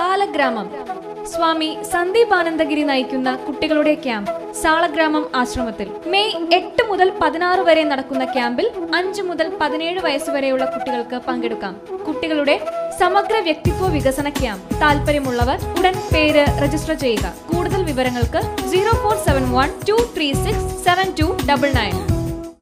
ബാലഗ്രാമം. സ്വാമി സന്ദീപാനന്ദഗിരി നയിക്കുന്ന കുട്ടികളുടെ ക്യാമ്പ് സാളഗ്രാമം ആശ്രമത്തിൽ. മെയ് എട്ട് മുതൽ പതിനാറ് വരെ നടക്കുന്ന ക്യാമ്പിൽ അഞ്ച് മുതൽ പതിനേഴ് വയസ്സ് വരെയുള്ള കുട്ടികൾക്ക് പങ്കെടുക്കാം. കുട്ടികളുടെ സമഗ്ര വ്യക്തിത്വ വികസന ക്യാമ്പ്. താല്പര്യമുള്ളവർ ഉടൻ പേര് രജിസ്റ്റർ ചെയ്യുക. കൂടുതൽ വിവരങ്ങൾക്ക് zero four seven one two three six seven two double nine.